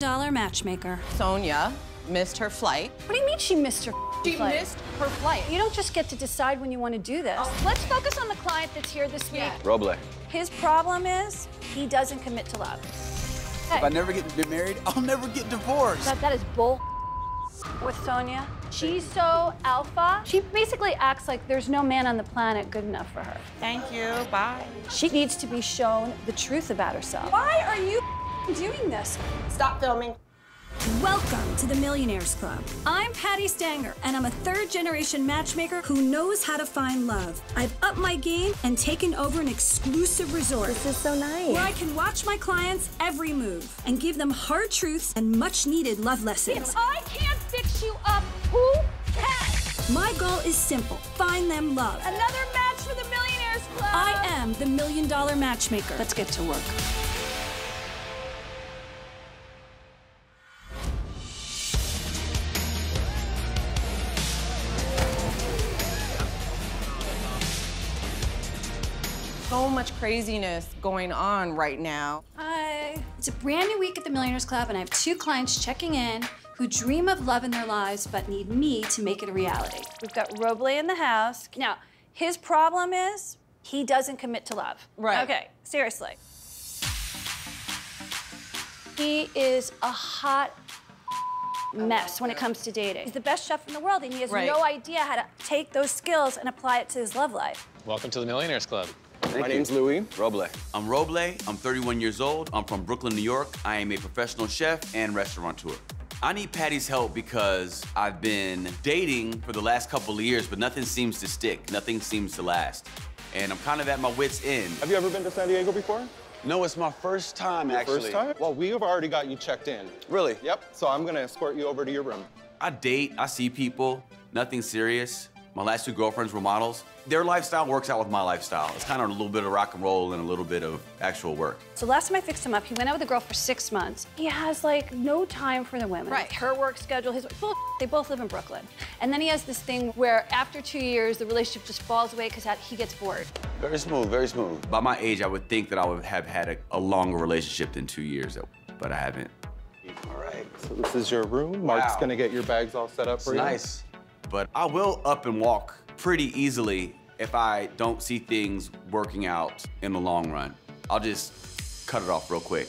dollar matchmaker. Sonia missed her flight. What do you mean she missed her She flight? missed her flight. You don't just get to decide when you want to do this. Oh. Let's focus on the client that's here this week. Roble. His problem is he doesn't commit to love. If I never get get married, I'll never get divorced. That, that is bull with Sonia. She's so alpha. She basically acts like there's no man on the planet good enough for her. Thank you. Bye. She needs to be shown the truth about herself. Why are you doing this? Stop filming. Welcome to the Millionaires Club. I'm Patti Stanger, and I'm a third generation matchmaker who knows how to find love. I've upped my game and taken over an exclusive resort. This is so nice. Where I can watch my clients' every move and give them hard truths and much needed love lessons. If I can't fix you up, who can? My goal is simple find them love. Another match for the Millionaires Club. I am the million dollar matchmaker. Let's get to work. So much craziness going on right now. Hi. It's a brand new week at the Millionaires Club, and I have two clients checking in who dream of love in their lives but need me to make it a reality. We've got Roble in the house. Now, his problem is he doesn't commit to love. Right. Okay, seriously. He is a hot mess when it comes to dating. He's the best chef in the world, and he has Right. no idea how to take those skills and apply it to his love life. Welcome to the Millionaires Club. My name's Louis. Roble. I'm Roble. I'm 31 years old. I'm from Brooklyn, New York. I am a professional chef and restaurateur. I need Patti's help because I've been dating for the last couple of years, but nothing seems to stick. Nothing seems to last. And I'm kind of at my wit's end. Have you ever been to San Diego before? No, it's my first time, actually. First time? Well, we have already got you checked in. Really? Yep. So I'm gonna escort you over to your room. I date, I see people, nothing serious. My last two girlfriends were models. Their lifestyle works out with my lifestyle. It's kind of a little bit of rock and roll and a little bit of actual work. So last time I fixed him up, he went out with a girl for six months. He has like no time for the women. Right. Her work schedule, his bull. They both live in Brooklyn. And then he has this thing where after two years, the relationship just falls away because he gets bored. Very smooth, very smooth. By my age, I would think that I would have had a, a longer relationship than two years, but I haven't. All right. So this is your room. Mark's Wow. gonna get your bags all set up for you. Nice. But I will up and walk pretty easily if I don't see things working out in the long run. I'll just cut it off real quick.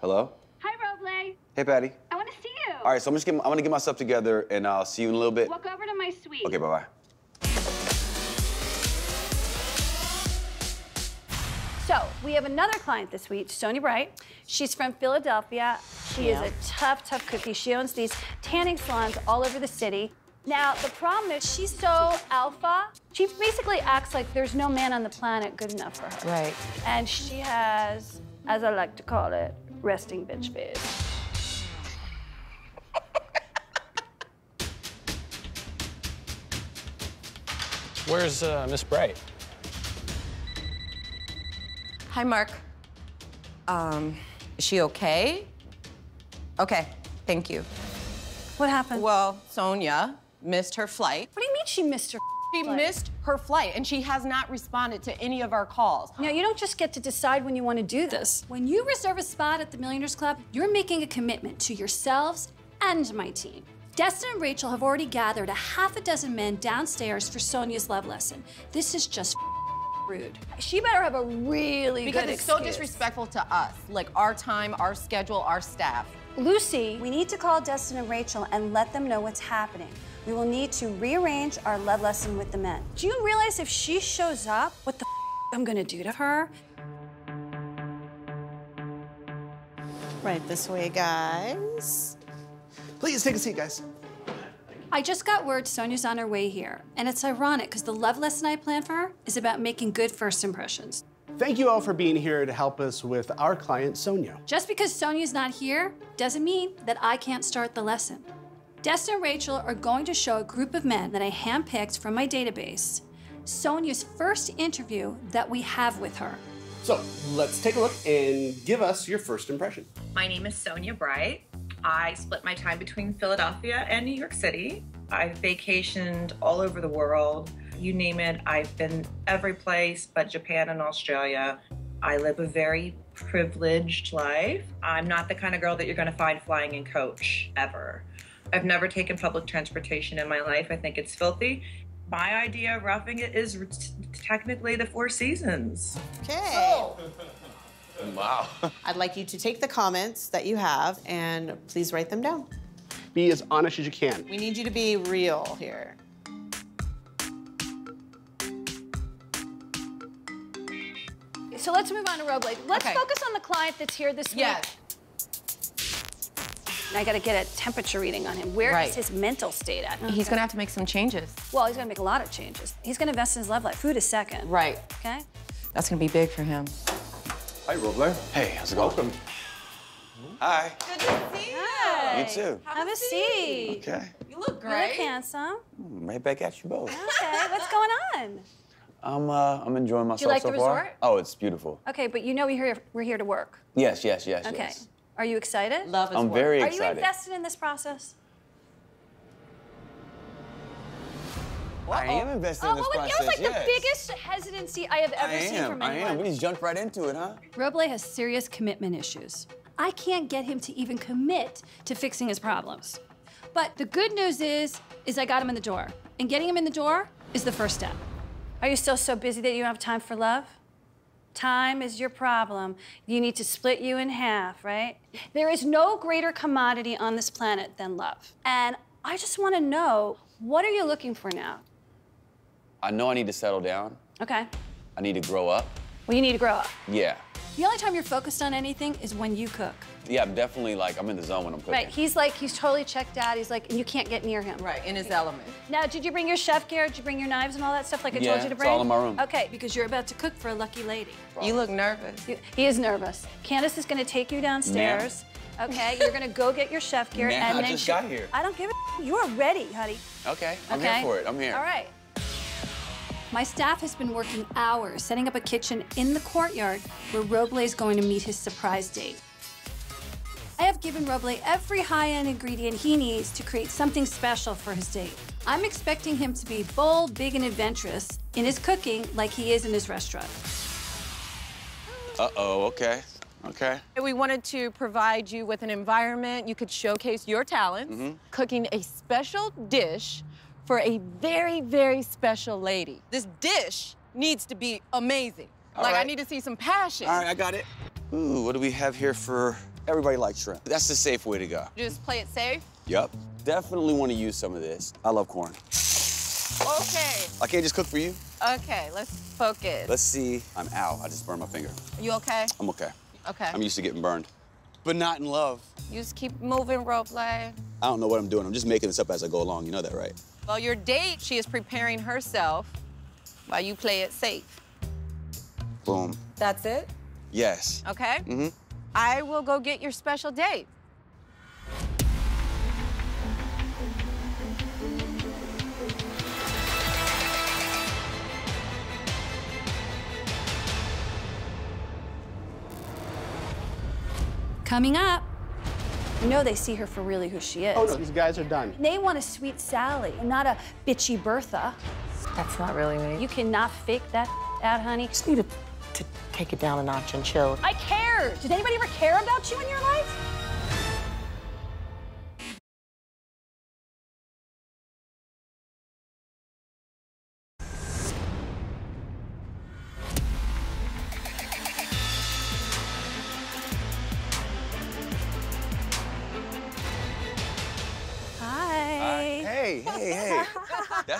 Hello? Hi, Roble. Hey, Patti. I want to see you. All right, so I'm just getting, I'm gonna get myself together and I'll see you in a little bit. Walk over to my suite. Okay, bye-bye. So we have another client this week, Sonia Bright. She's from Philadelphia. She is a tough, tough cookie. She owns these tanning salons all over the city. Now, the problem is she's so alpha. She basically acts like there's no man on the planet good enough for her. Right. And she has, as I like to call it, resting bitch face. Where's uh, Miss Bright? Hi, Mark. Um, is she okay? Okay, thank you. What happened? Well, Sonia missed her flight. what do you mean she missed her She flight? missed her flight, and she has not responded to any of our calls. Now, you don't just get to decide when you want to do this. When you reserve a spot at the Millionaires Club, you're making a commitment to yourselves and my team. Destin and Rachel have already gathered a half a dozen men downstairs for Sonia's love lesson. This is just rude. She better have a really Because good it's so disrespectful to us, like our time, our schedule, our staff. Lucy, We need to call Destin and Rachel and let them know what's happening. We will need to rearrange our love lesson with the men. do you realize if she shows up, what the I'm gonna do to her? Right this way, guys. Please take a seat, guys. I just got word Sonia's on her way here, and it's ironic because the love lesson I planned for her is about making good first impressions. Thank you all for being here to help us with our client, Sonia. Just because Sonia's not here doesn't mean that I can't start the lesson. Destin and Rachel are going to show a group of men that I handpicked from my database Sonia's first interview that we have with her. So let's take a look and give us your first impression. My name is Sonia Bright. I split my time between Philadelphia and New York City. I've vacationed all over the world. You name it, I've been every place but Japan and Australia. I live a very privileged life. I'm not the kind of girl that you're going to find flying in coach ever. I've never taken public transportation in my life. I think it's filthy. My idea of roughing it is technically the Four Seasons. Okay. Wow. I'd like you to take the comments that you have and please write them down. Be as honest as you can. We need you to be real here. So let's move on to Roble. Let's Okay. focus on the client that's here this week. Yes. And I got to get a temperature reading on him. Where is Right. his mental state at? He's gonna have to make some changes. Well, he's going to make a lot of changes. He's going to invest in his love life. Food is second. Right. Okay? That's gonna be big for him. Hi, Roble. Hey, how's it going? Welcome. Hi. Good to see you. You too. Have a seat. Okay. You look You look great. handsome. Right back at you both. Okay, what's going on? I'm uh, I'm enjoying myself like so the far. resort? Oh, it's beautiful. Okay, but you know we're here, we're here to work. Yes, yes, yes, Okay. yes. Are you excited? Love is I'm work. very excited. Are you invested in this process? I am invested Oh, in this what was, process. it was like yes. the biggest hesitancy I have ever I seen am. from I anyone. am. We just jumped right into it, huh? Roble has serious commitment issues. I can't get him to even commit to fixing his problems. But the good news is, is I got him in the door. And getting him in the door is the first step. Are you still so busy that you don't have time for love? Time is your problem. You need to split you in half, right? There is no greater commodity on this planet than love. And I just want to know what are you looking for now? I know I need to settle down. Okay. I need to grow up. Well, you need to grow up. Yeah. The only time you're focused on anything is when you cook. Yeah, I'm definitely like I'm in the zone when I'm cooking. Right. He's like, he's totally checked out. He's like, and you can't get near him. Right, in his element. Now, did you bring your chef gear? Did you bring your knives and all that stuff like I Yeah, told you to bring? it's bring? all in my room. Okay. Because you're about to cook for a lucky lady. You look nervous. You- He is nervous. Candace is going to take you downstairs. Okay, you're going to go get your chef gear, Ma'am, and I then just she- got here. I don't give a. You are ready, honey. Okay, I'm okay. here for it. I'm here. All right. My staff has been working hours setting up a kitchen in the courtyard where Roble is going to meet his surprise date. I have given Roble every high-end ingredient he needs to create something special for his date. I'm expecting him to be bold, big, and adventurous in his cooking like he is in his restaurant. Uh-oh, okay. Okay. We wanted to provide you with an environment you could showcase your talents, Mm-hmm. cooking a special dish for a very, very special lady. This dish needs to be amazing. All like, I need to see some passion. All right, I got it. Ooh, what do we have here for everybody likes shrimp? That's the safe way to go. Just play it safe. Yep. Definitely want to use some of this. I love corn. Okay, I can't just cook for you. okay, let's focus. Let's see. I'm out. I just burned my finger. You okay? I'm okay. Okay. I'm used to getting burned. But not in love. You just keep moving, role play. I don't know what I'm doing. I'm just making this up as I go along. You know that, right? Well, your date, she is preparing herself while you play it safe. Boom. That's it? Yes. Okay? Mm-hmm. I will go get your special date. Coming up, You know they see her for really who she is. Oh no, these guys are done. They want a sweet Sally, not a bitchy Bertha. That's not really me. You cannot fake that out, honey. just need to, to take it down a notch and chill. I care. Did anybody ever care about you in your life?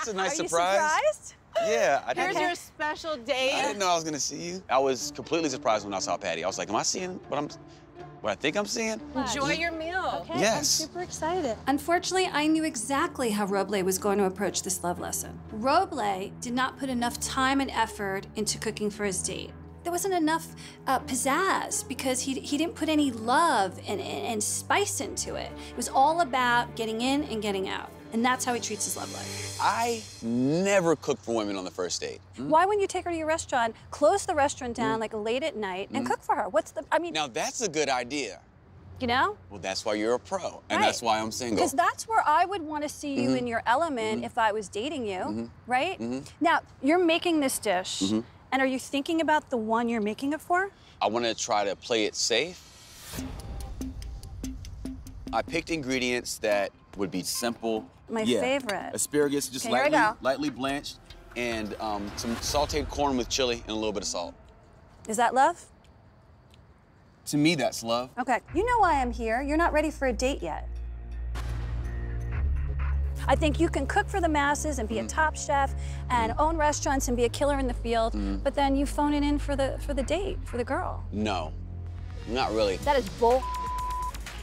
That's a nice Are you surprise. surprised? Yeah, I Here's your special date. I didn't know I was gonna see you. I was completely surprised when I saw Patti. I was like, am I seeing what I'm what I think I'm seeing? Enjoy your meal. Okay, I'm super excited. Unfortunately, I knew exactly how Roble was going to approach this love lesson. Roble did not put enough time and effort into cooking for his date. There wasn't enough uh, pizzazz because he, he didn't put any love and, and, and spice into it. It was all about getting in and getting out. And that's how he treats his love life. I never cook for women on the first date. Why wouldn't you take her to your restaurant, close the restaurant down like late at night, and cook for her? What's the? I mean, Now that's a good idea. you know, Well, that's why you're a pro, and Right. that's why I'm single. because that's where I would want to see you Mhm. in your element Mhm. if I was dating you, Mhm. right? Mhm. Now you're making this dish, Mhm. and are you thinking about the one you're making it for? I want to try to play it safe. I picked ingredients that would be simple. My Yeah. favorite. Asparagus, just Okay, lightly, lightly blanched, and um, some sauteed corn with chili and a little bit of salt. Is that love? To me, that's love. Okay. You know why I'm here. You're not ready for a date yet. I think you can cook for the masses and be a mm-hmm. top chef and mm-hmm. own restaurants and be a killer in the field, mm-hmm. but then you phone it in for the for the date, for the girl. No, not really. That is bull.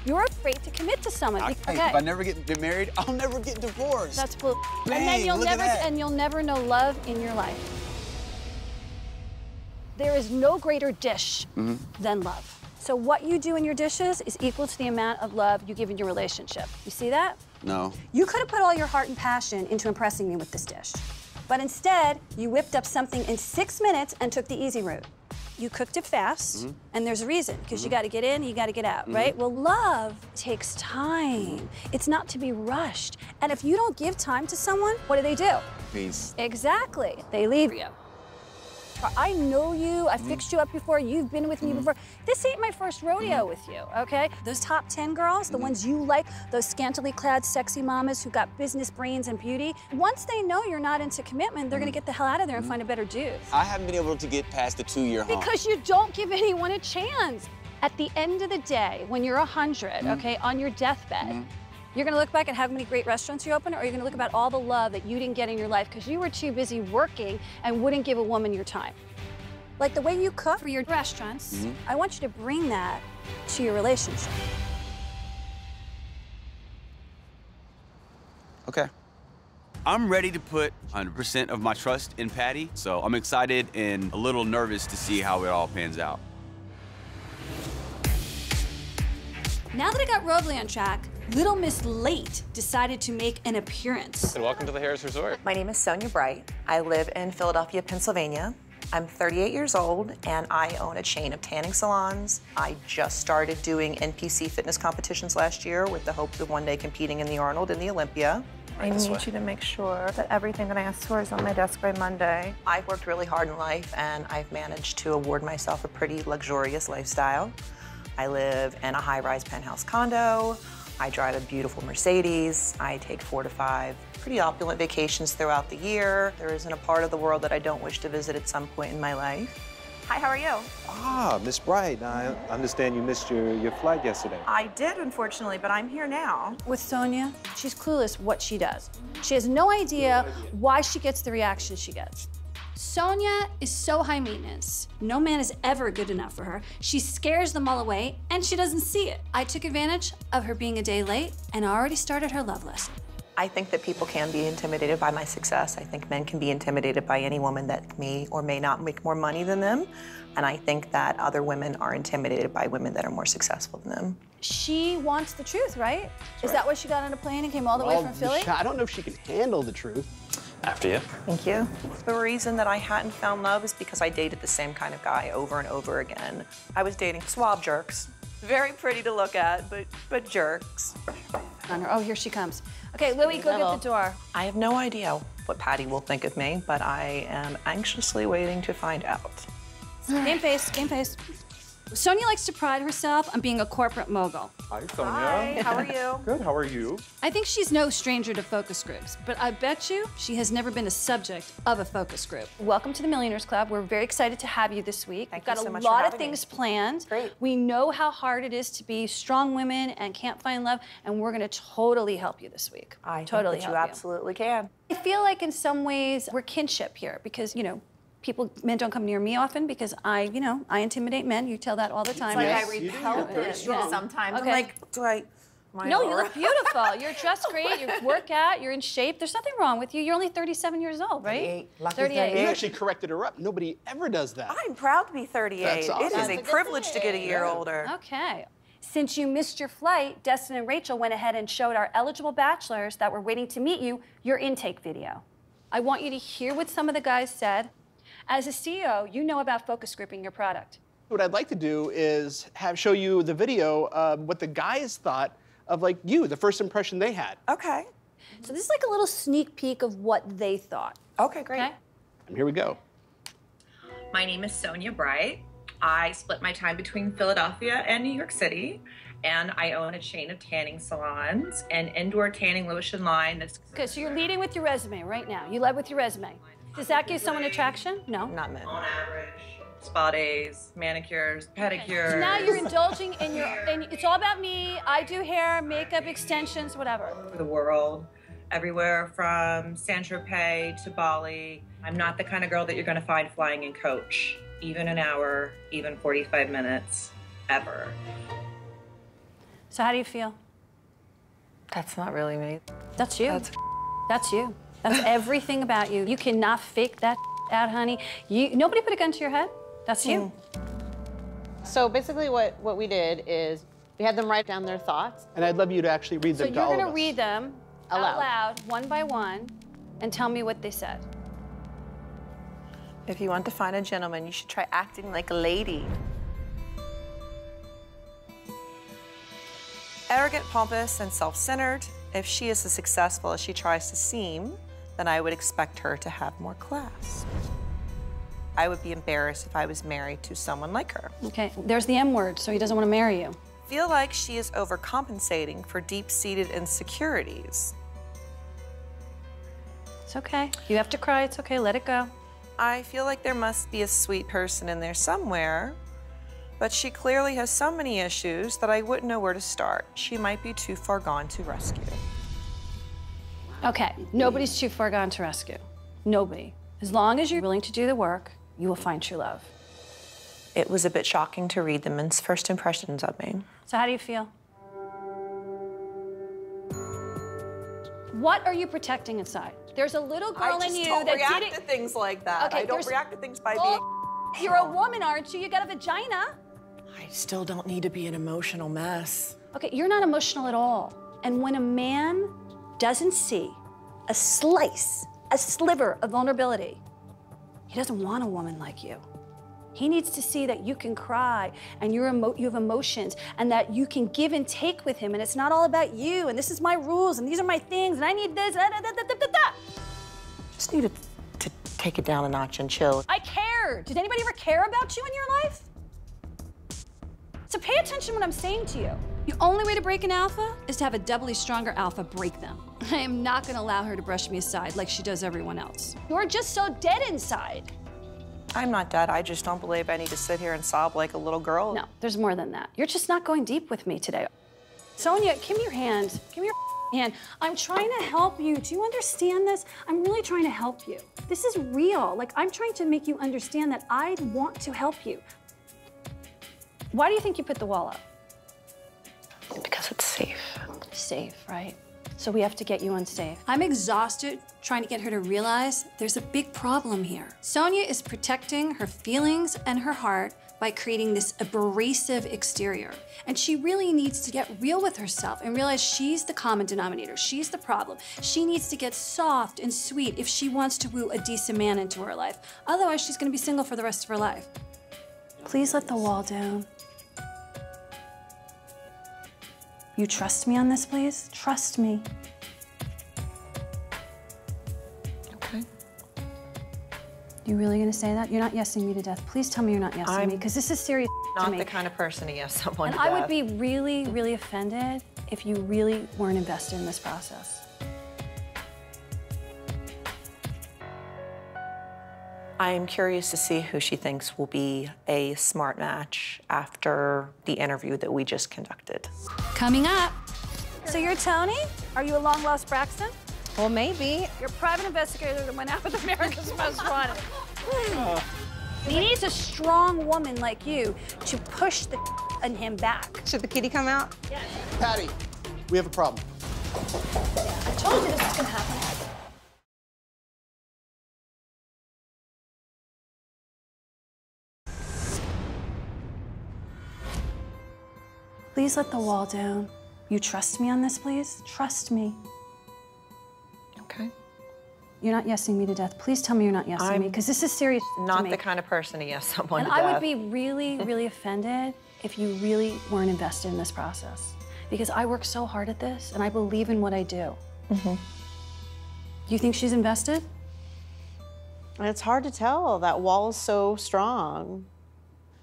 You're afraid to commit to someone. I, hey, If I never get married, I'll never get divorced. That's bull. and then you'll never and you'll never know love in your life. There is no greater dish Mm-hmm. than love. So what you do in your dishes is equal to the amount of love you give in your relationship. You see that? No. You could have put all your heart and passion into impressing me with this dish. But instead, you whipped up something in six minutes and took the easy route. You cooked it fast, Mm-hmm. and there's a reason, because you mm-hmm. got to get in, you got to get out, right? Mm-hmm. Well, love takes time. Mm-hmm. It's not to be rushed. And if you don't give time to someone, what do they do? Peace. Exactly. They leave you. I know you. I mm. fixed you up before. You've been with me mm-hmm. before. This ain't my first rodeo mm-hmm. with you, okay? Those top 10 girls, the mm-hmm. ones you like, those scantily clad sexy mamas who got business brains and beauty, once they know you're not into commitment, they're gonna get the hell out of there and find a better dude. I haven't been able to get past the two-year hump. Because you don't give anyone a chance. At the end of the day, when you're 100, okay, on your deathbed, you're gonna look back at how many great restaurants you opened, or you're gonna look about all the love that you didn't get in your life because you were too busy working and wouldn't give a woman your time. Like the way you cook for your restaurants, mm-hmm. I want you to bring that to your relationship. Okay. I'm ready to put 100% of my trust in Patti, so I'm excited and a little nervous to see how it all pans out. Now that I got Roble on track, Little Miss Late decided to make an appearance. And welcome to the Harris Resort. My name is Sonia Bright. I live in Philadelphia, Pennsylvania. I'm 38 years old and I own a chain of tanning salons. I just started doing NPC fitness competitions last year with the hope of one day competing in the Arnold and the Olympia. I need you to make sure that everything that I asked for is on my desk by Monday. I've worked really hard in life and I've managed to award myself a pretty luxurious lifestyle. I live in a high rise penthouse condo. I drive a beautiful Mercedes. I take four to five pretty opulent vacations throughout the year. There isn't a part of the world that I don't wish to visit at some point in my life. Hi, how are you? Ah, Miss Bright, I understand you missed your, your flight yesterday. I did, unfortunately, but I'm here now. With Sonia, she's clueless what she does. She has no idea why she gets the reaction she gets. Sonia is so high maintenance. No man is ever good enough for her. She scares them all away, and she doesn't see it. I took advantage of her being a day late and already started her love lesson. I think that people can be intimidated by my success. I think men can be intimidated by any woman that may or may not make more money than them. And I think that other women are intimidated by women that are more successful than them. She wants the truth, right? Is that why she got on a plane and came all the way from Philly? I don't know if she can handle the truth. After you. Thank you. The reason that I hadn't found love is because I dated the same kind of guy over and over again. I was dating swab jerks. Very pretty to look at, but but jerks. On her. Oh, here she comes. Okay, Louie, go get the door. I have no idea what Patti will think of me, but I am anxiously waiting to find out. Game face, game face. Sonia likes to pride herself on being a corporate mogul. Hi, Sonia. Hi, how are you? Good, how are you? I think she's no stranger to focus groups, but I bet you she has never been a subject of a focus group. Welcome to the Millionaires Club. We're very excited to have you this week. Thank We've got you so a much for lot of having me. things planned. Great. We know how hard it is to be strong women and can't find love, and we're going to totally help you this week. I totally think that you help absolutely can. I feel like in some ways we're kinship here because, you know, people, men don't come near me often because I, you know, I intimidate men. You tell that all the time. Like right? I repel it sometimes. Okay. I'm like, do I? am I No, you Laura? look beautiful. You're dressed great. You work out. You're in shape. There's nothing wrong with you. You're only 37 years old, right? 38. You actually corrected her up. Nobody ever does that. I'm proud to be 38. That's awesome. It is a privilege to get a year older. Okay. Since you missed your flight, Destin and Rachel went ahead and showed our eligible bachelors that were waiting to meet you your intake video. I want you to hear what some of the guys said. As a CEO, you know about focus grouping your product. What I'd like to do is have show you the video of what the guys thought of like you, the first impression they had. Okay. So this is like a little sneak peek of what they thought. Okay, great. Okay? And here we go. My name is Sonia Bright. I split my time between Philadelphia and New York City, and I own a chain of tanning salons, an indoor tanning lotion line that's Okay, so you're leading with your resume right now. You led with your resume. Does that give someone attraction? No. Not men. on average spa days, manicures, pedicures. So now you're indulging in your, and it's all about me. I do hair, makeup, extensions, whatever. the world, everywhere from Saint-Tropez to Bali. I'm not the kind of girl that you're going to find flying in coach, even an hour, even 45 minutes, ever. So how do you feel? That's not really me. That's you. That's, That's you. That's everything about you. You cannot fake that out, honey. You nobody put a gun to your head. That's you. Hmm. So basically what, what we did is we had them write down their thoughts. And I'd love you to actually read So them you're to gonna read them Aloud. out loud, one by one, and tell me what they said. If you want to find a gentleman, you should try acting like a lady. Arrogant, pompous, and self centered. If she is as successful as she tries to seem, then I would expect her to have more class. I would be embarrassed if I was married to someone like her. Okay, there's the M word, so he doesn't want to marry you. Feel like she is overcompensating for deep seated insecurities. It's okay. You have to cry. It's okay. Let it go. I feel like there must be a sweet person in there somewhere, but she clearly has so many issues that I wouldn't know where to start. She might be too far gone to rescue. Okay, nobody's too far gone to rescue. Nobody. As long as you're willing to do the work, you will find true love. It was a bit shocking to read the men's first impressions of me. So how do you feel? What are you protecting inside? There's a little girl I in just you don't that react didn't. to things like that. Okay, I don't there's- react to things by Oh, You're a woman, aren't you? You got a vagina. I still don't need to be an emotional mess. Okay, you're not emotional at all. And when a man doesn't see a slice, a sliver of vulnerability, he doesn't want a woman like you. He needs to see that you can cry and you're emo- you have emotions and that you can give and take with him and it's not all about you and this is my rules and these are my things and I need this. Da, da, da. Just need to, to take it down a notch and chill. I care. Did anybody ever care about you in your life? So pay attention to what I'm saying to you. The only way to break an alpha is to have a doubly stronger alpha break them. I am not going to allow her to brush me aside like she does everyone else. You're just so dead inside. I'm not dead. I just don't believe I need to sit here and sob like a little girl. No, there's more than that. You're just not going deep with me today. Sonia, give me your hand. Give me your hand. I'm trying to help you. Do you understand this? I'm really trying to help you. This is real. Like, I'm trying to make you understand that I want to help you. Why do you think you put the wall up? Because it's safe. Safe, right? So we have to get you unsafe. I'm exhausted trying to get her to realize there's a big problem here. Sonia is protecting her feelings and her heart by creating this abrasive exterior. And she really needs to get real with herself and realize she's the common denominator. She's the problem. She needs to get soft and sweet if she wants to woo a decent man into her life. Otherwise, she's gonna be single for the rest of her life. Please let the wall down. You trust me on this, please? Trust me. Okay. You really gonna say that? You're not yesing me to death. Please tell me you're not yesing I'm me, because this is serious to Not me. the kind of person to yes someone and I would be really, really offended if you really weren't invested in this process. I am curious to see who she thinks will be a smart match after the interview that we just conducted. Coming up, So you're Tony? Are you a long lost Braxton? Well, maybe. You're a private investigator that went out with America's Most Wanted. He needs a strong woman like you to push the in him back. Should the kitty come out? Yes. Patti, we have a problem. I told you this was gonna happen. Please let the wall down. You trust me on this, please? Trust me. Okay. You're not yesing me to death. Please tell me you're not yesing I'm me, because this is serious to Not me. the kind of person to yes someone And to I death. would be really, really offended if you really weren't invested in this process. Because I work so hard at this and I believe in what I do. Mm-hmm. Do you think she's invested? And it's hard to tell. That wall is so strong.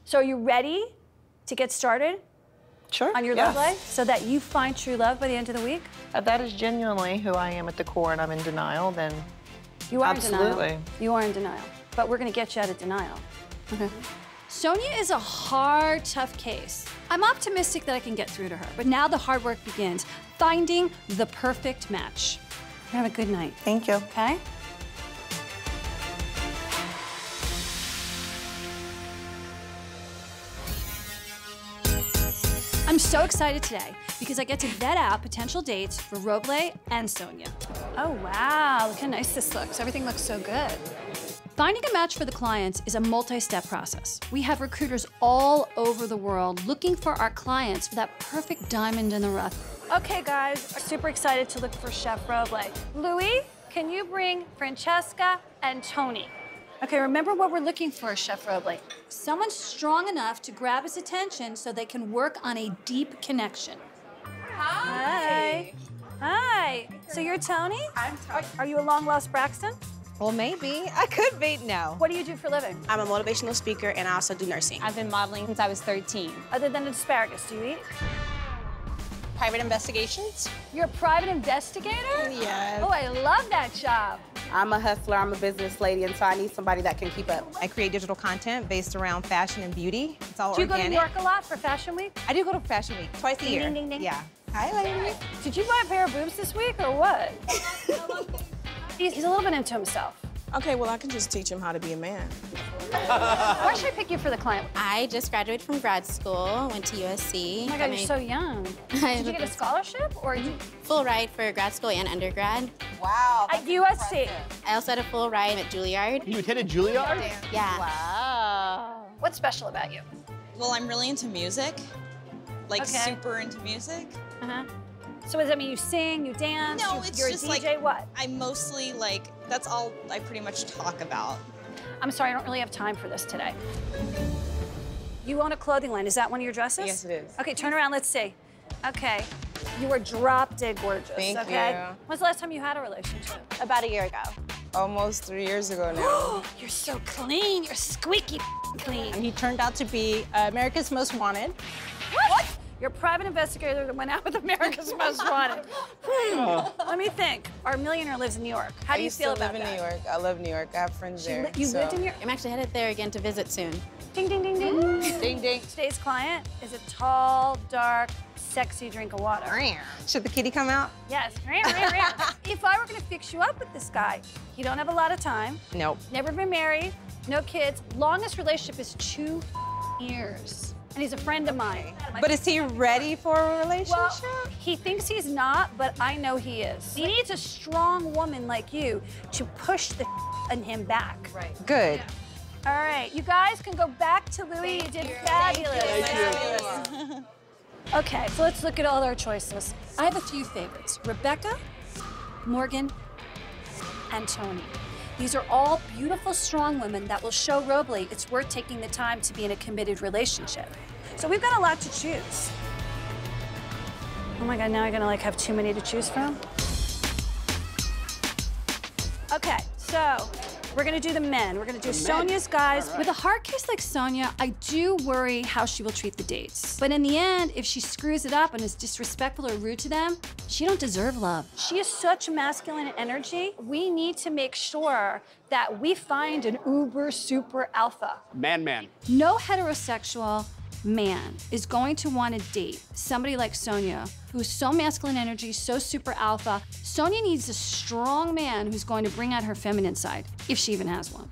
So are you ready to get started Sure. on your yes. love life so that you find true love by the end of the week? If that is genuinely who I am at the core and I'm in denial, then You are in absolutely. denial. You are in denial. But we're gonna get you out of denial. Okay. Sonia is a hard, tough case. I'm optimistic that I can get through to her, but now the hard work begins, finding the perfect match. Have a good night. Thank you. Okay? I'm so excited today because I get to vet out potential dates for Roble and Sonia. Oh, wow. Look how nice this looks. Everything looks so good. Finding a match for the clients is a multi step process. We have recruiters all over the world looking for our clients for that perfect diamond in the rough. Okay, guys, I'm super excited to look for Chef Roble. Louis, can you bring Francesca and Tony? Okay, remember what we're looking for, Chef Roble. Someone strong enough to grab his attention so they can work on a deep connection. Hi. Hi. So you're Tony? I'm Tony. Are you a long lost Braxton? Well, maybe. I could be. No. What do you do for a living? I'm a motivational speaker and I also do nursing. I've been modeling since I was 13. Other than asparagus, do you eat? Private investigations. You're a private investigator? Yes. Oh, I love that job. I'm a hustler, I'm a business lady, and so I need somebody that can keep up. I create digital content based around fashion and beauty. It's all organic. Do you organic. go to New York a lot for Fashion Week? I do go to Fashion Week twice a year. ding, ding, ding. Yeah. Hi, lady. Did you buy a pair of boobs this week or what? he's, he's a little bit into himself. Okay, well, I can just teach him how to be a man. Why should I pick you for the client? I just graduated from grad school, went to USC. Oh my God, you're so young. Did you get a scholarship or you? Full ride for grad school and undergrad. Wow. At USC. I also had a full ride at Juilliard. You attended Juilliard? Yeah. Wow. What's special about you? Well, I'm really into music, like Okay. super into music. Uh-huh. So does that mean you sing, you dance? No, you, it's you're just a DJ, like what? I mostly like that's all I pretty much talk about. I'm sorry, I don't really have time for this today. You own a clothing line. Is that one of your dresses? Yes, it is. Okay, turn around. Let's see. Okay. You are drop dead gorgeous. Thank okay? you. When's the last time you had a relationship? About a year ago. Almost three years ago now. You're so clean. You're squeaky clean. And he turned out to be uh, America's Most Wanted. What? You're a private investigator that went out with America's Most Wanted. Hmm. Let me think. Our millionaire lives in New York. How I do you feel to live in that? New York. I love New York. I have friends You there. you so. lived in New York? I'm actually headed there again to visit soon. Ding, ding, ding, ding. Ding, ding. Today's client is a tall, dark, sexy drink of water. Should the kitty come out? Yes. if I were gonna fix you up with this guy, you don't have a lot of time, Nope. never been married, no kids, longest relationship is two years. And he's a friend of mine. But is he ready for a relationship? Well, he thinks he's not, but I know he is. He needs a strong woman like you to push the in him back. Right. Good. All right, you guys can go back to Louis. you did fabulous. Fabulous. Okay, so let's look at all our choices. I have a few favorites Rebecca, Morgan, and Tony. These are all beautiful, strong women that will show Roble it's worth taking the time to be in a committed relationship. So we've got a lot to choose. Oh my God, now I'm gonna like have too many to choose from. Okay, so we're gonna do the men. We're gonna do Sonia's guys. With a hard case like Sonia, I do worry how she will treat the dates. But in the end, if she screws it up and is disrespectful or rude to them, she don't deserve love. She is such masculine energy. We need to make sure that we find an uber super alpha. Man, man. No heterosexual man is going to want to date somebody like Sonia, who's so masculine energy, so super alpha. Sonia needs a strong man who's going to bring out her feminine side, if she even has one.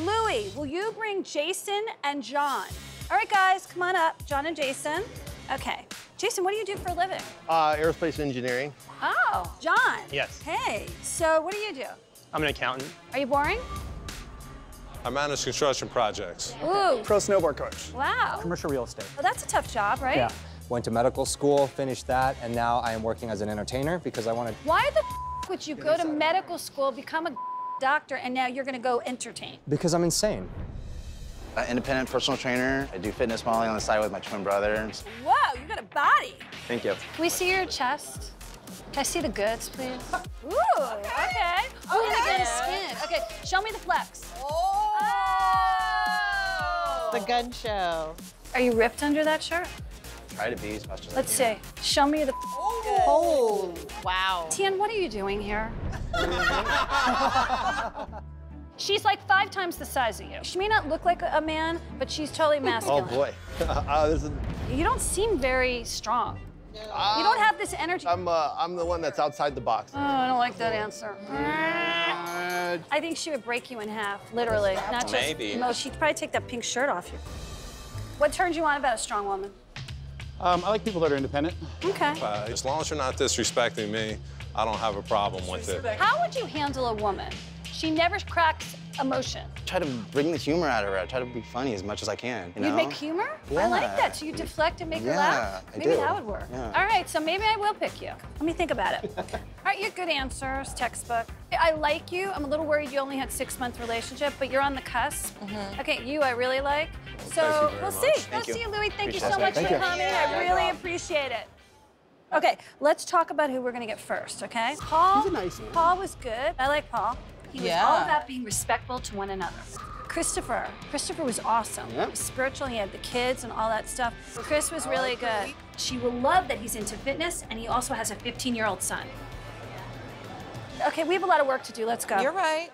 Louis, will you bring Jason and John? All right, guys, come on up. John and Jason. Okay. Jason, what do you do for a living? Uh, aerospace engineering. Oh, John. Yes. Hey, so what do you do? I'm an accountant. Are you boring? I manage construction projects. Ooh. Pro snowboard coach. Wow. Commercial real estate. Well, that's a tough job, right? Yeah. Went to medical school, finished that, and now I am working as an entertainer because I wanted. Why the f- would you go to medical school, become a doctor, and now you're gonna go entertain? Because I'm insane. Uh, independent personal trainer. I do fitness modeling on the side with my twin brother. Whoa, you got a body. Thank you. Can we see your chest? Can I see the goods, please? Ooh, okay. Oh, Okay. look at his skin. Okay, show me the flex. Oh. The gun show. Are you ripped under that shirt? Try to be as much as Let's see. Show me the. Oh, wow. Tian, what are you doing here? she's like five times the size of you. She may not look like a man, but she's totally masculine. Oh boy. uh, this is, You don't seem very strong. you don't have this energy. I'm, uh, I'm the one that's outside the box. Oh, I don't like that answer. I think she would break you in half, literally. Not just. Maybe. No, she'd probably take that pink shirt off you. What turns you on about a strong woman? Um, I like people that are independent. Okay. Uh, as long as you're not disrespecting me, I don't have a problem with it. How would you handle a woman? She never cracks emotion. Try to bring the humor out of her. I try to be funny as much as I can. You know? You'd make humor? I like that. So you deflect and make her Yeah, laugh? I Maybe do. that would work. Yeah. All right, so maybe I will pick you. Let me think about it. All right, you're good answers, textbook. I like you. I'm a little worried you only had six month relationship, but you're on the cusp. Mm-hmm. Okay, you I really like. So Thank you very we'll much. see. Thank we'll you. see you, Louis. Thank you so much Thank for you. coming. I really appreciate it. Okay, let's talk about who we're gonna get first, okay? Paul. Paul was good. I like Paul. He was all about being respectful to one another. Christopher. Christopher was awesome. He was spiritual. He had the kids and all that stuff. Chris was really oh, good. She will love that he's into fitness and he also has a 15 year old son. Okay, we have a lot of work to do. Let's go. You're right.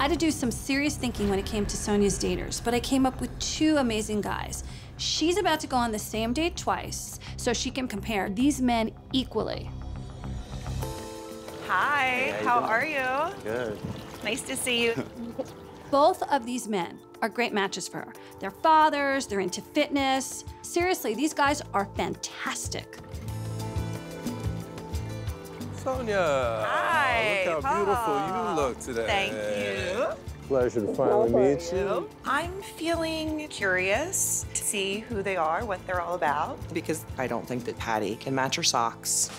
I had to do some serious thinking when it came to Sonia's daters, but I came up with two amazing guys. She's about to go on the same date twice, so she can compare these men equally. Hi, Hey, how how doing? are you? Good. Nice to see you. Both of these men are great matches for her. They're fathers, they're into fitness. Seriously, these guys are fantastic. Sonia. Hi, Look how beautiful Paul. you look today. Thank you. Pleasure to finally meet you. I'm feeling curious to see who they are, what they're all about. Because I don't think that Patti can match her socks.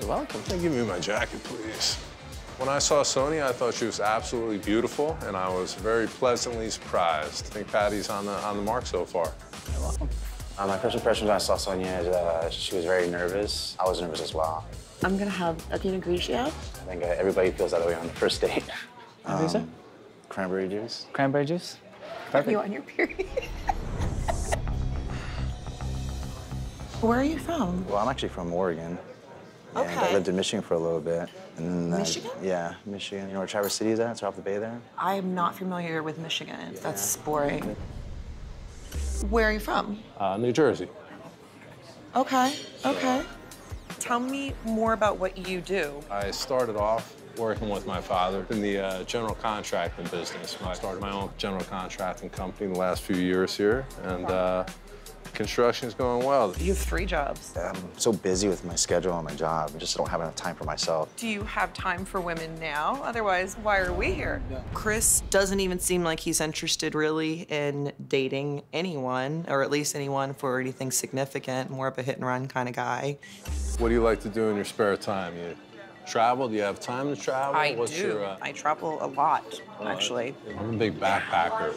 You're welcome. Can you give me my jacket, please? When I saw Sonia, I thought she was absolutely beautiful, and I was very pleasantly surprised. I think Patti's on the on the mark so far. You're welcome. Uh, my first impression when I saw Sonia is uh, she was very nervous. I was nervous as well. I'm gonna have a Pinot Grigio. I think uh, everybody feels that way on the first date. What do you say? Cranberry juice. Cranberry juice. Perfect. Are you on your period? Where are you from? Well, I'm actually from Oregon. And I lived in Michigan for a little bit. And then, Michigan? yeah, Michigan. You know where Traverse City is at? It's off the bay there. I am not familiar with Michigan. That's boring. Where are you from? Uh, New Jersey. Okay, okay. Tell me more about what you do. I started off working with my father in the uh, general contracting business. I started my own general contracting company the last few years here, and uh, construction's going well. You have three jobs. I'm so busy with my schedule and my job. I just don't have enough time for myself. Do you have time for women now? Otherwise, why are we here? Chris doesn't even seem like he's interested really in dating anyone, or at least anyone for anything significant, more of a hit and run kind of guy. What do you like to do in your spare time? You travel? Do you have time to travel? I What's do. Your, uh, I travel a lot, actually. I'm a big backpacker.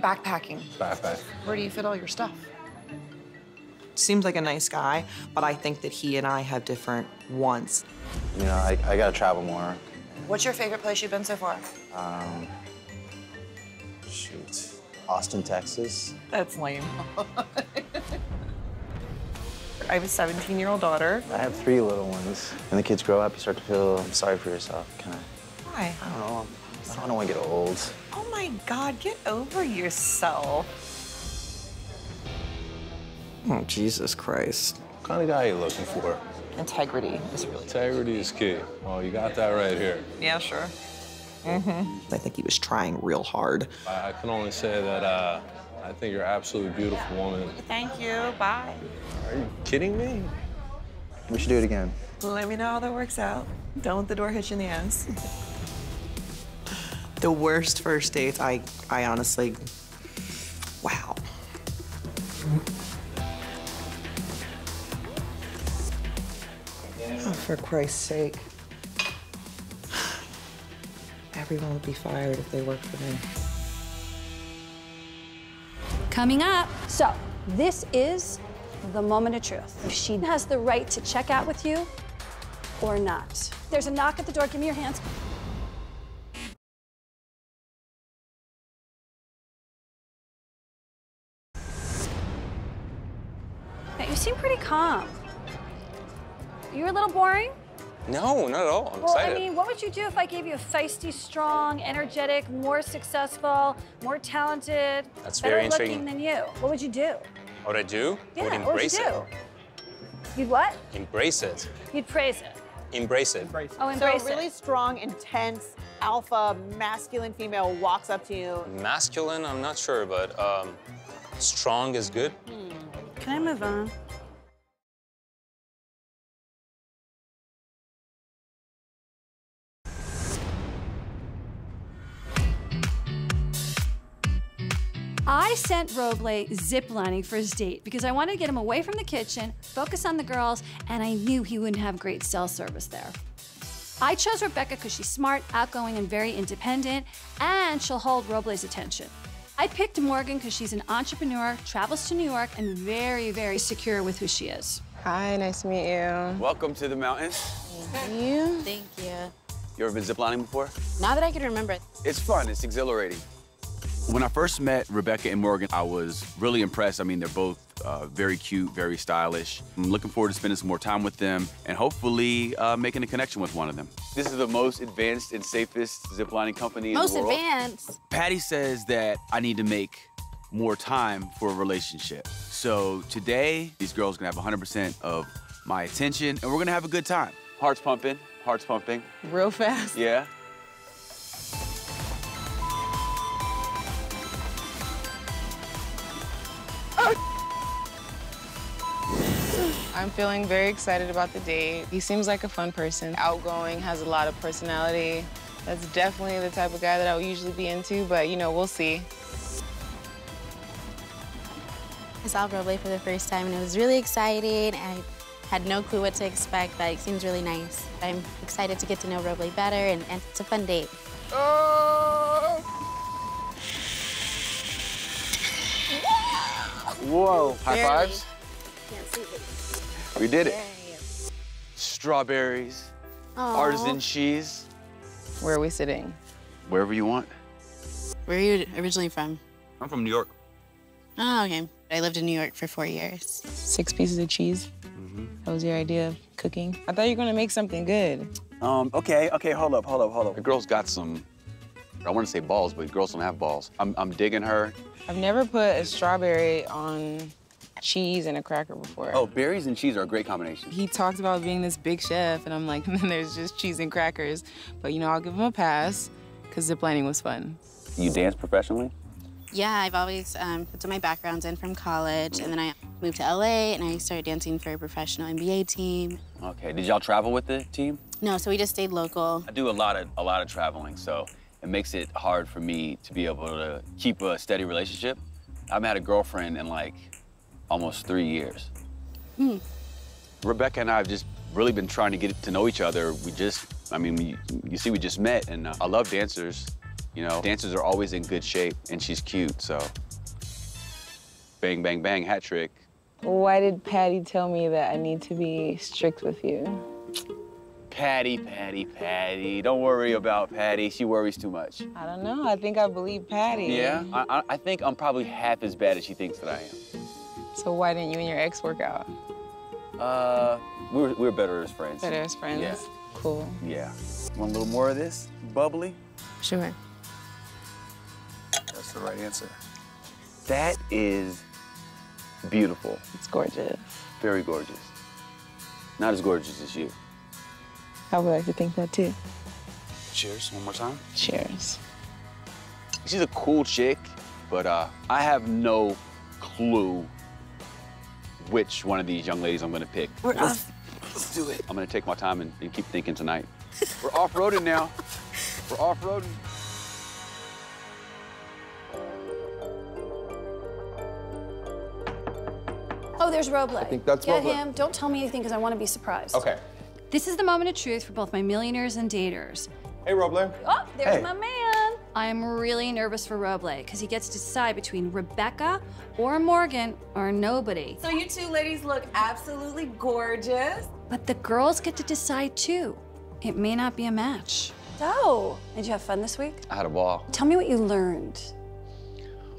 Backpacking. Backpack. Where do you fit all your stuff? Seems like a nice guy, but I think that he and I have different wants. You know, I, I gotta travel more. What's your favorite place you've been so far? Um, shoot, Austin, Texas. That's lame. I have a 17 year old daughter. I have three little ones. When the kids grow up, you start to feel sorry for yourself. Kind of. Why? I don't know. I don't want to get old. Oh my God, get over yourself. Oh, Jesus Christ. What kind of guy are you looking for? Integrity is really. Integrity is key. Well, you got that right here. Yeah, sure. Mm-hmm. I think he was trying real hard. I, I can only say that uh, I think you're an absolutely beautiful woman. Thank you. Bye. Are you kidding me? We should do it again. Let me know how that works out. Don't let the door hit you in the ass. the worst first dates, I, I honestly, wow. Oh, for Christ's sake. Everyone would be fired if they worked for me. Coming up. So, this is the moment of truth. If she has the right to check out with you or not. There's a knock at the door. Give me your hands. Seem pretty calm. You're a little boring? No, not at all. I'm well, excited. I mean, what would you do if I gave you a feisty, strong, energetic, more successful, more talented, That's better very looking than you? What would you do? what would I do? Yeah, I would what would you embrace do? it. You'd what? Embrace it. You'd praise it. Embrace it. Embrace it. Oh, embrace so a really strong, intense, alpha, masculine female walks up to you. Masculine, I'm not sure, but um, strong is good. Can I move on? I sent Roble ziplining for his date because I wanted to get him away from the kitchen, focus on the girls, and I knew he wouldn't have great cell service there. I chose Rebecca because she's smart, outgoing, and very independent, and she'll hold Roble's attention. I picked Morgan because she's an entrepreneur, travels to New York, and very, very secure with who she is. Hi, nice to meet you. Welcome to the mountains. Thank you. Thank you. You ever been ziplining before? Not that I can remember. It. It's fun, it's exhilarating. When I first met Rebecca and Morgan, I was really impressed. I mean, they're both uh, very cute, very stylish. I'm looking forward to spending some more time with them and hopefully uh, making a connection with one of them. This is the most advanced and safest ziplining company Most in the world. advanced. Patti says that I need to make more time for a relationship. So today, these girls are gonna have 100% of my attention and we're gonna have a good time. Hearts pumping, hearts pumping. Real fast. Yeah. I'm feeling very excited about the date. He seems like a fun person, outgoing, has a lot of personality. That's definitely the type of guy that I would usually be into, but you know, we'll see. I saw Roble for the first time and it was really exciting. I had no clue what to expect, but it seems really nice. I'm excited to get to know Roble better and, and it's a fun date. Whoa. High Barely. fives? Can't see it. We did it. Strawberries, Aw. artisan cheese, Where are we sitting? wherever you want. Where are you originally from? I'm from New York. Oh, okay. I lived in New York for four years. Six pieces of cheese? Mm -hmm. That was your idea of cooking? I thought you were gonna make something good. Um, okay, okay, hold up, hold up, hold up. The girl's got some, I want to say balls, but girls don't have balls. I'm, I'm digging her. I've never put a strawberry on cheese and a cracker before. Oh, berries and cheese are a great combination. He talked about being this big chef, and I'm like, then there's just cheese and crackers. But you know, I'll give him a pass, because ziplining was fun. You dance professionally? Yeah, I've always, um, that's what my background's in from college. And then I moved to LA and I started dancing for a professional NBA team. Okay, did y'all travel with the team? No, so we just stayed local. I do a lot of, a lot of traveling, so it makes it hard for me to be able to keep a steady relationship. I haven't had a girlfriend in like almost three years. Hmm. Rebecca and I have just really been trying to get to know each other. We just, I mean, we, you see, we just met, and uh, I love dancers. You know, dancers are always in good shape, and she's cute, so bang, bang, bang, hat trick. Why did Patti tell me that I need to be strict with you? Patti, Patti, Patti. Don't worry about Patti. She worries too much. I don't know. I think I believe Patti. Yeah, I, I, I think I'm probably half as bad as she thinks that I am. So why didn't you and your ex work out? Uh, we were, we were better as friends. Better as friends? Yeah. Cool. Yeah. Want a little more of this? Bubbly? Sure. That's the right answer. That is beautiful. It's gorgeous. Very gorgeous. Not as gorgeous as you. I would like to think that too. Cheers, one more time. Cheers. She's a cool chick, but uh, I have no clue which one of these young ladies I'm gonna pick. We're let's, off. let's do it. I'm gonna take my time and, and keep thinking tonight. We're off-roading now. We're off-roading. Oh, there's Roble. I think that's Get Roble. him. Don't tell me anything because I want to be surprised. Okay. This is the moment of truth for both my millionaires and daters. Hey, Roble. Oh, there's Hey. my man. I am really nervous for Roble because he gets to decide between Rebecca or Morgan or nobody. So you two ladies look absolutely gorgeous. But the girls get to decide too. It may not be a match. So, did you have fun this week? I had a ball. Tell me what you learned.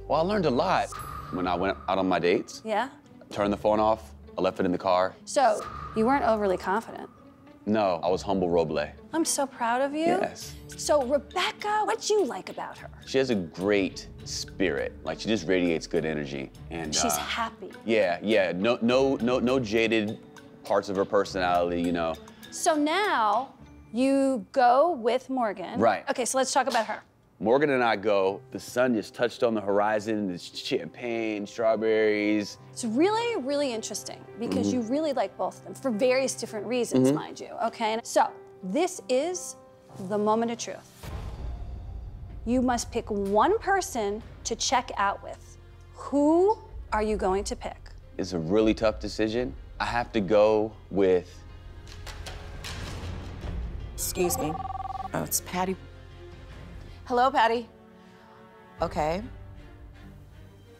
Well, I learned a lot when I went out on my dates. Yeah? Turned the phone off I left it in the car. So you weren't overly confident. No, I was humble Roble. I'm so proud of you. Yes. So Rebecca, what'd you like about her? She has a great spirit. Like she just radiates good energy. And She's uh, happy. Yeah, yeah. No, no, no, no jaded parts of her personality. You know. So now you go with Morgan. Right. Okay, so let's talk about her. Morgan and I go. The sun just touched on the horizon. There's champagne, strawberries. It's really, really interesting because Mhm. you really like both of them for various different reasons, Mhm. mind you. Okay. So this is the moment of truth. You must pick one person to check out with. Who are you going to pick? It's a really tough decision. I have to go with. Excuse me. Oh, it's Patti. Hello, Patti. Okay.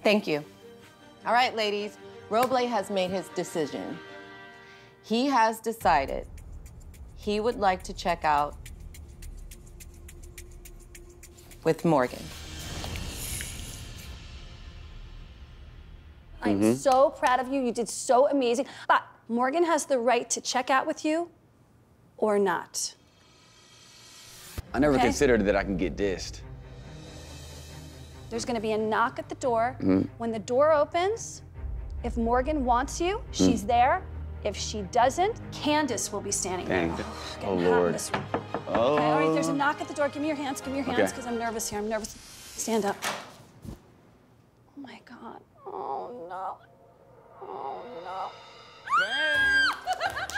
Thank you. All right, ladies. Roble has made his decision. He has decided he would like to check out with Morgan. I'm Mhm. so proud of you. You did so amazing. But Morgan has the right to check out with you or not. I never Okay. considered that I can get dissed. There's going to be a knock at the door. Mhm. When the door opens, if Morgan wants you, she's Mm. there. If she doesn't, Candace will be standing Dang. there. Oh, getting hot in Lord. Oh. Okay, all right, there's a knock at the door. Give me your hands. Give me your hands Okay. because I'm nervous here. I'm nervous. Stand up. Oh my God. Oh no. Oh no.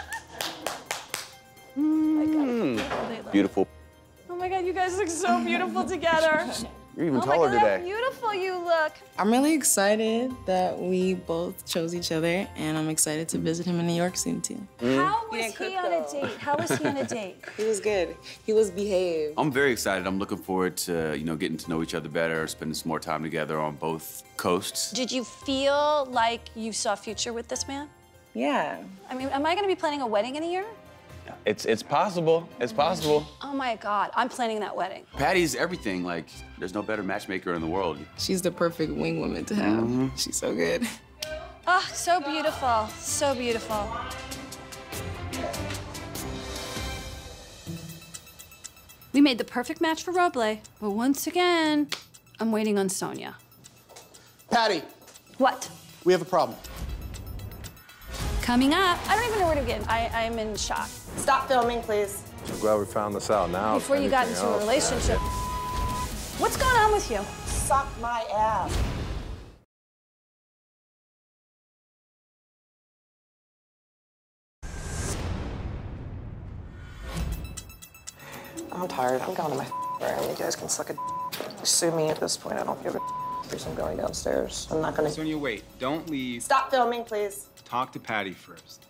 Mm. Beautiful. Oh my God, you guys look so beautiful together. You're even oh my taller God, how today. beautiful you look. I'm really excited that we both chose each other, and I'm excited to visit him in New York soon too. Mm-hmm. How was he on a date? How was he on a date? He was good. He was behaved. I'm very excited. I'm looking forward to, you know, getting to know each other better, spending some more time together on both coasts. Did you feel like you saw a future with this man? Yeah. I mean, am I going to be planning a wedding in a year? It's it's possible. It's possible. Oh my God, I'm planning that wedding. Patti's everything. Like, there's no better matchmaker in the world. She's the perfect wing woman to have. Mhm. She's so good. Oh, so beautiful, so beautiful. We made the perfect match for Roble, but once again, I'm waiting on Sonia. Patti. What? We have a problem. Coming up, I don't even know where to begin. I, I'm in shock. Stop filming, please. I'm glad we found this out now. Before you got anything into a else. relationship. What's going on with you? Suck my ass. I'm tired. I'm going to my room. You guys can suck a sue me at this point. I don't give a because I'm going downstairs. I'm not gonna. Sonia, wait. Don't leave. Stop filming, please. Talk to Patti first.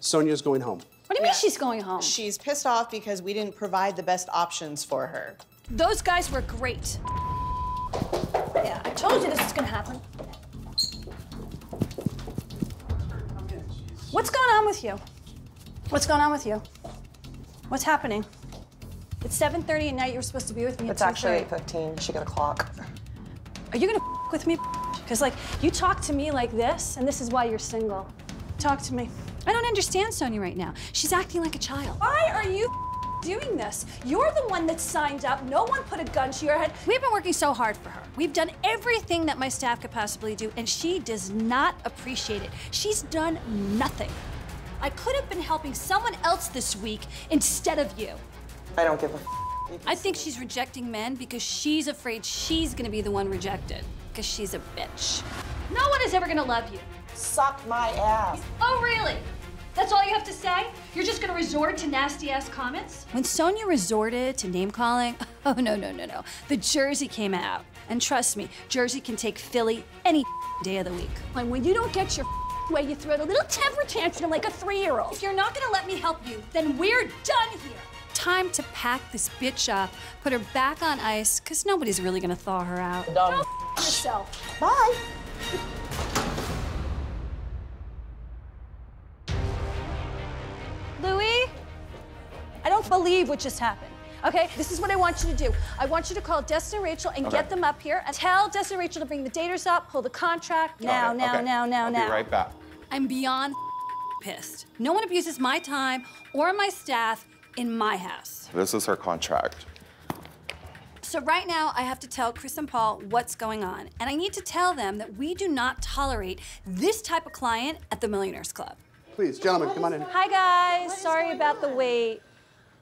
Sonia's going home. What do you mean she's going home? She's pissed off because we didn't provide the best options for her. Those guys were great. Yeah, I told you this was gonna happen. What's going on with you? What's going on with you? What's happening? It's 7.30 at night. You're supposed to be with me It's actually 2:30. 8:15. She got a clock. Are you gonna with me? Because like you talk to me like this, and this is why you're single. Talk to me. I don't understand Sonia right now. She's acting like a child. Why are you doing this? You're the one that signed up. No one put a gun to your head. We've been working so hard for her. We've done everything that my staff could possibly do, and she does not appreciate it. She's done nothing. I could have been helping someone else this week instead of you. I don't give a. I think she's rejecting men because she's afraid she's gonna be the one rejected. Because she's a bitch. No one is ever gonna love you. Suck my ass. Oh, really? That's all you have to say? You're just gonna resort to nasty ass comments? When Sonia resorted to name calling, oh, no, no, no, no. The Jersey came out. And trust me, Jersey can take Philly any day of the week. And when you don't get your way, you throw a little temper tantrum like a three year old. If you're not gonna let me help you, then we're done here. Time to pack this bitch up, put her back on ice, because nobody's really gonna thaw her out. Dumb. Go f- yourself. Bye. Louis, I don't believe what just happened. Okay, this is what I want you to do. I want you to call Destin and Rachel and Okay. get them up here and tell Destin and Rachel to bring the daters up, pull the contract now, Got it. now, Okay. now, now, I'll now. Be right back. I'm beyond pissed. No one abuses my time or my staff in my house. This is her contract. So right now, I have to tell Chris and Paul what's going on. And I need to tell them that we do not tolerate this type of client at the Millionaires Club. Please, gentlemen, come on in. Hi, guys. Sorry about the wait.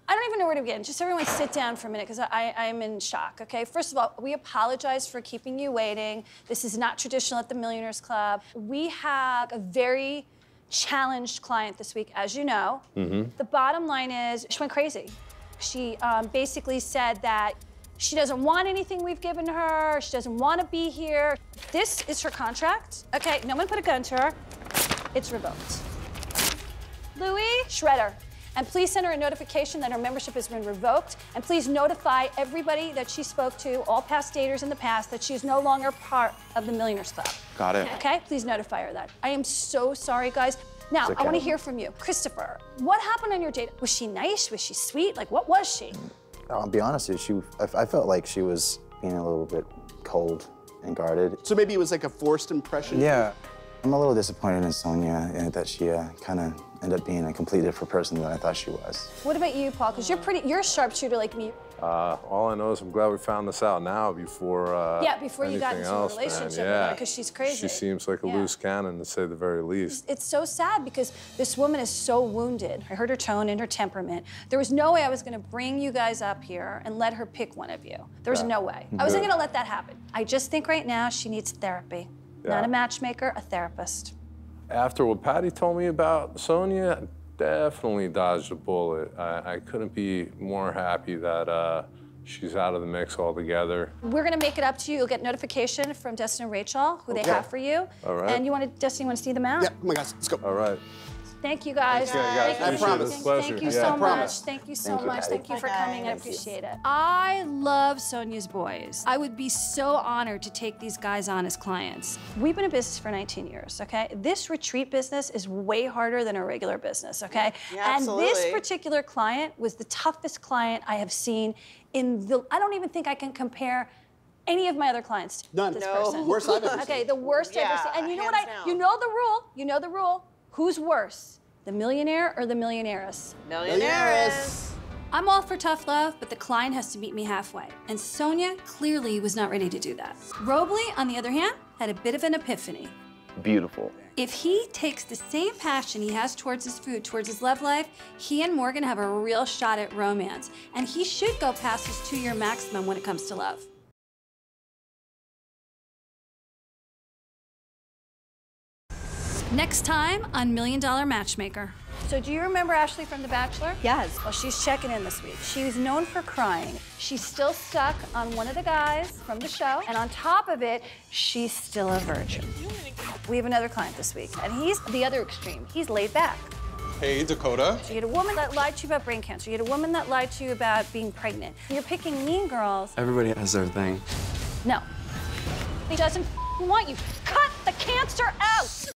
I don't even know where to begin. Just everyone sit down for a minute because I, I'm in shock, okay? First of all, we apologize for keeping you waiting. This is not traditional at the Millionaires Club. We have a very challenged client this week, as you know. Mm-hmm. The bottom line is she went crazy. She um, basically said that she doesn't want anything we've given her. She doesn't want to be here. This is her contract. Okay, no one put a gun to her. It's revoked. Louis, shredder. And please send her a notification that her membership has been revoked. And please notify everybody that she spoke to, all past daters in the past, that she is no longer part of the Millionaires Club. Got it. Okay? Please notify her that. I am so sorry, guys. Now, It's I want to hear from you. Christopher, what happened on your date? Was she nice? Was she sweet? Like, what was she? I'll be honest with you, she, I, I felt like she was being a little bit cold and guarded. So maybe it was like a forced impression? Yeah. I'm a little disappointed in Sonia that she uh, kind of ended up being a completely different person than I thought she was. What about you, Paul? Because you're pretty, you're a sharpshooter like me. Uh, all I know is I'm glad we found this out now before. Uh, Yeah, before you got anything into a else, man. relationship with yeah. her, 'cause she's crazy. She seems like a Yeah. loose cannon, to say the very least. It's so sad because this woman is so wounded. I heard her tone and her temperament. There was no way I was going to bring you guys up here and let her pick one of you. There was Yeah. no way. I wasn't going to let that happen. I just think right now she needs therapy. Not a matchmaker, a therapist. After what Patti told me about Sonia, I definitely dodged a bullet. I, I couldn't be more happy that uh, she's out of the mix altogether. We're going to make it up to you. You'll get notification from Destin and Rachel, who they have for you. All right. And you want to, Destin, you want to see them out? Yeah, come on, guys, let's go. All right. Thank you guys. Thanks, guys. Thank I you. promise. Thank- Pleasure. Thank you Yeah. so I much. Thank you so Thank you, much. Patti. Thank you for coming. I appreciate it. I love Sonia's boys. I would be so honored to take these guys on as clients. We've been in business for 19 years, okay? This retreat business is way harder than a regular business, okay? Yeah, and this particular client was the toughest client I have seen in the, I don't even think I can compare any of my other clients to None. this No. person. Worst I've ever Okay, the worst I've ever Yeah, seen. And you know what I, down. you know the rule, you know the rule. Who's worse, the millionaire or the millionaires? Millionaires. I'm all for tough love, but the client has to meet me halfway. And Sonia clearly was not ready to do that. Roble, on the other hand, had a bit of an epiphany. Beautiful. If he takes the same passion he has towards his food, towards his love life, he and Morgan have a real shot at romance. And he should go past his two year maximum when it comes to love. Next time on Million Dollar Matchmaker. So do you remember Ashley from The Bachelor? Yes. Well, she's checking in this week. She's known for crying. She's still stuck on one of the guys from the show. And on top of it, she's still a virgin. We have another client this week, and he's the other extreme. He's laid back. Hey, Dakota. So you had a woman that lied to you about brain cancer. You had a woman that lied to you about being pregnant. You're picking mean girls. Everybody has their thing. No. He doesn't want you. Cut the cancer out!